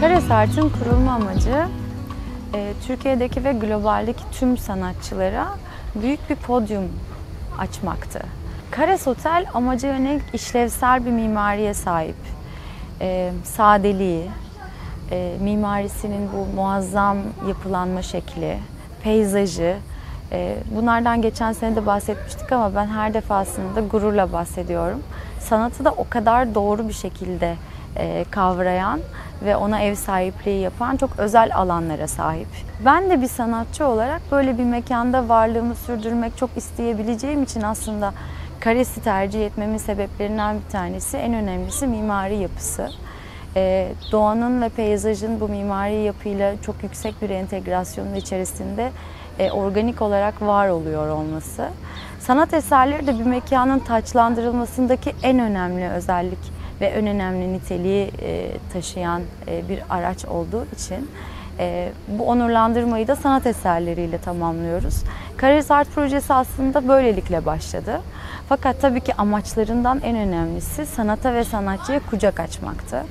Karesart'ın kurulma amacı e, Türkiye'deki ve globaldeki tüm sanatçılara büyük bir podyum açmaktı. Kares Otel amacı yönelik işlevsel bir mimariye sahip. E, sadeliği, e, mimarisinin bu muazzam yapılanma şekli, peyzajı, e, bunlardan geçen sene de bahsetmiştik ama ben her defasında gururla bahsediyorum. Sanatı da o kadar doğru bir şekilde e, kavrayan ve ona ev sahipliği yapan çok özel alanlara sahip. Ben de bir sanatçı olarak böyle bir mekanda varlığımı sürdürmek çok isteyebileceğim için aslında Kares'i tercih etmemin sebeplerinden bir tanesi, en önemlisi mimari yapısı. Ee, doğanın ve peyzajın bu mimari yapıyla çok yüksek bir entegrasyonun içerisinde e, organik olarak var oluyor olması. Sanat eserleri de bir mekanın taçlandırılmasındaki en önemli özellik ve en önemli niteliği e, taşıyan e, bir araç olduğu için e, bu onurlandırmayı da sanat eserleriyle tamamlıyoruz. Kares Art projesi aslında böylelikle başladı. Fakat tabii ki amaçlarından en önemlisi sanata ve sanatçıya kucak açmaktı.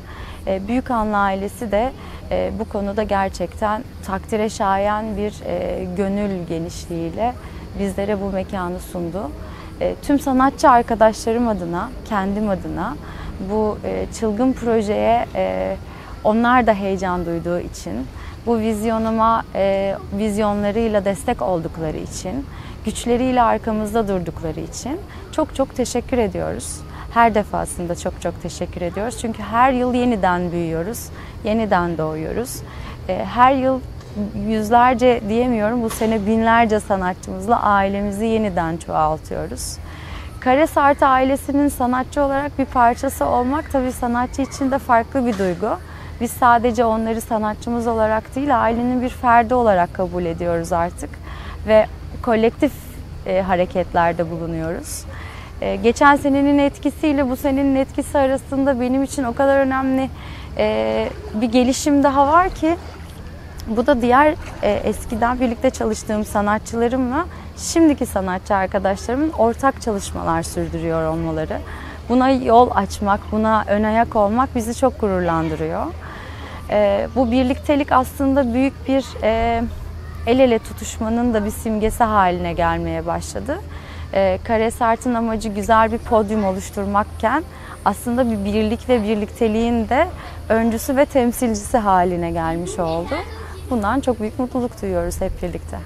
E, Büyük Anlı ailesi de bu konuda gerçekten takdire şayan bir gönül genişliğiyle bizlere bu mekanı sundu. Tüm sanatçı arkadaşlarım adına, kendim adına bu e, çılgın projeye e, onlar da heyecan duyduğu için, bu vizyonuma e, vizyonlarıyla destek oldukları için, güçleriyle arkamızda durdukları için çok çok teşekkür ediyoruz. Her defasında çok çok teşekkür ediyoruz. Çünkü her yıl yeniden büyüyoruz, yeniden doğuyoruz. E, her yıl yüzlerce diyemiyorum, bu sene binlerce sanatçımızla ailemizi yeniden çoğaltıyoruz. Kares Art ailesinin sanatçı olarak bir parçası olmak tabii sanatçı için de farklı bir duygu. Biz sadece onları sanatçımız olarak değil, ailenin bir ferdi olarak kabul ediyoruz artık. Ve kolektif e, hareketlerde bulunuyoruz. E, geçen senenin etkisiyle bu senenin etkisi arasında benim için o kadar önemli e, bir gelişim daha var ki bu da diğer e, eskiden birlikte çalıştığım sanatçılarımla şimdiki sanatçı arkadaşlarımın ortak çalışmalar sürdürüyor olmaları. Buna yol açmak, buna ön ayak olmak bizi çok gururlandırıyor. E, bu birliktelik aslında büyük bir e, el ele tutuşmanın da bir simgesi haline gelmeye başladı. E, Karesart'ın amacı güzel bir podyum oluşturmakken aslında bir birlik ve birlikteliğin de öncüsü ve temsilcisi haline gelmiş oldu. Bundan çok büyük mutluluk duyuyoruz hep birlikte.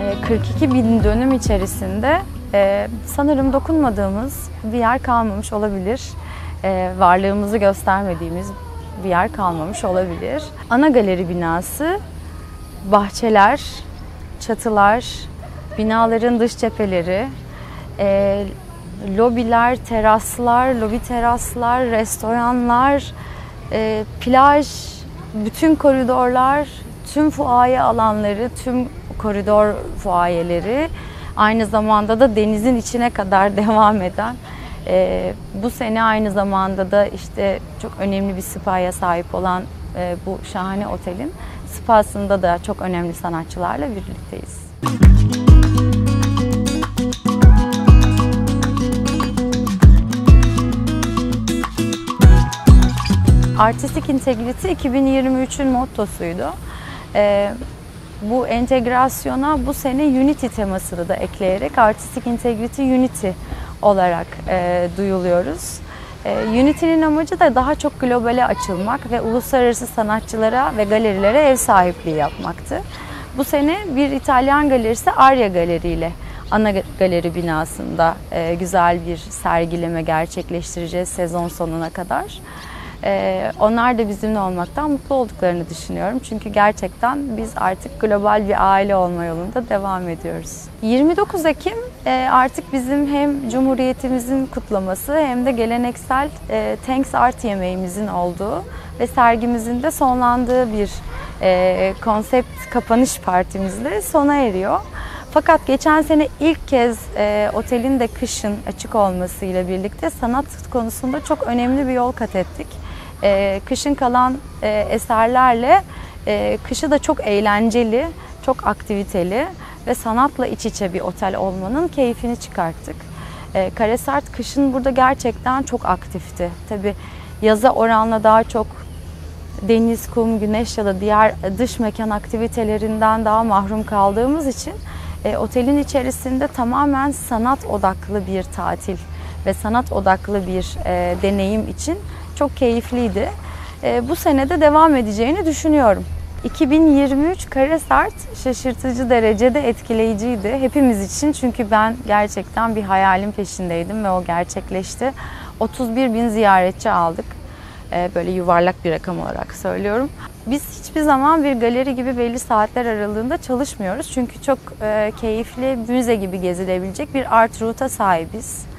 Ee, 42 bin dönüm içerisinde e, sanırım dokunmadığımız bir yer kalmamış olabilir. E, varlığımızı göstermediğimiz bir yer kalmamış olabilir. Ana galeri binası, bahçeler, çatılar, binaların dış cepheleri, e, lobiler, teraslar, lobi teraslar, restoranlar, e, plaj, bütün koridorlar, tüm fuaye alanları, tüm koridor fuayeleri, aynı zamanda da denizin içine kadar devam eden e, bu sene aynı zamanda da işte çok önemli bir spa'ya sahip olan e, bu şahane otelin spasında da çok önemli sanatçılarla birlikteyiz. Artistik Integrity 2023'ün mottosuydu. Ee, bu entegrasyona bu sene Unity temasını da ekleyerek Artistic Integrity Unity olarak e, duyuluyoruz. E, Unity'nin amacı da daha çok globale açılmak ve uluslararası sanatçılara ve galerilere ev sahipliği yapmaktı. Bu sene bir İtalyan galerisi Arya Galeri ile ana galeri binasında e, güzel bir sergileme gerçekleştireceğiz sezon sonuna kadar. Ee, onlar da bizimle olmaktan mutlu olduklarını düşünüyorum. Çünkü gerçekten biz artık global bir aile olma yolunda devam ediyoruz. 29 Ekim e, artık bizim hem Cumhuriyetimizin kutlaması hem de geleneksel e, Thanks Art yemeğimizin olduğu ve sergimizin de sonlandığı bir e, konsept kapanış partimizle sona eriyor. Fakat geçen sene ilk kez e, otelin de kışın açık olmasıyla birlikte sanat konusunda çok önemli bir yol kat ettik. E, kışın kalan e, eserlerle e, kışı da çok eğlenceli çok aktiviteli ve sanatla iç içe bir otel olmanın keyfini çıkarttık. E, Karesart kışın burada gerçekten çok aktifti. Tabi yaza oranla daha çok deniz, kum, güneş ya da diğer dış mekan aktivitelerinden daha mahrum kaldığımız için e, otelin içerisinde tamamen sanat odaklı bir tatil ve sanat odaklı bir e, deneyim için çok keyifliydi. E, bu senede devam edeceğini düşünüyorum. 2023 Karesart şaşırtıcı derecede etkileyiciydi hepimiz için çünkü ben gerçekten bir hayalin peşindeydim ve o gerçekleşti. 31 bin ziyaretçi aldık. Ee, böyle yuvarlak bir rakam olarak söylüyorum. Biz hiçbir zaman bir galeri gibi belli saatler aralığında çalışmıyoruz. Çünkü çok e, keyifli, müze gibi gezilebilecek bir art route'a sahibiz.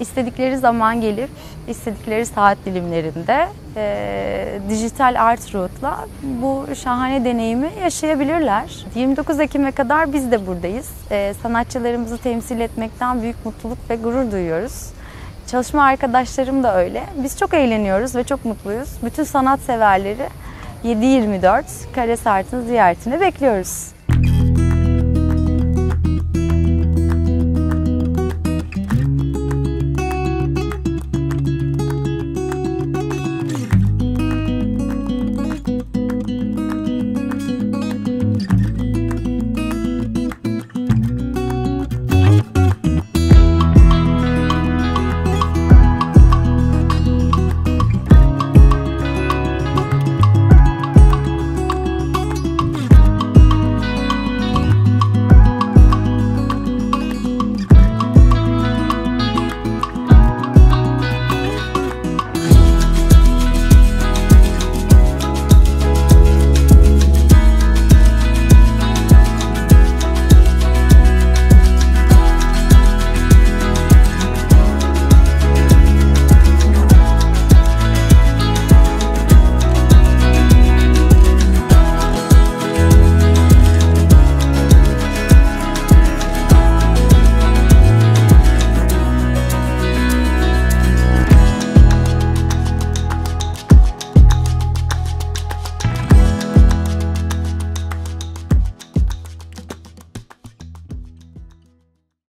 İstedikleri zaman gelip, istedikleri saat dilimlerinde e, dijital art route'la bu şahane deneyimi yaşayabilirler. 29 Ekim'e kadar biz de buradayız. E, sanatçılarımızı temsil etmekten büyük mutluluk ve gurur duyuyoruz. Çalışma arkadaşlarım da öyle. Biz çok eğleniyoruz ve çok mutluyuz. Bütün sanat severleri 7-24 Kare Sart'ın ziyaretini bekliyoruz.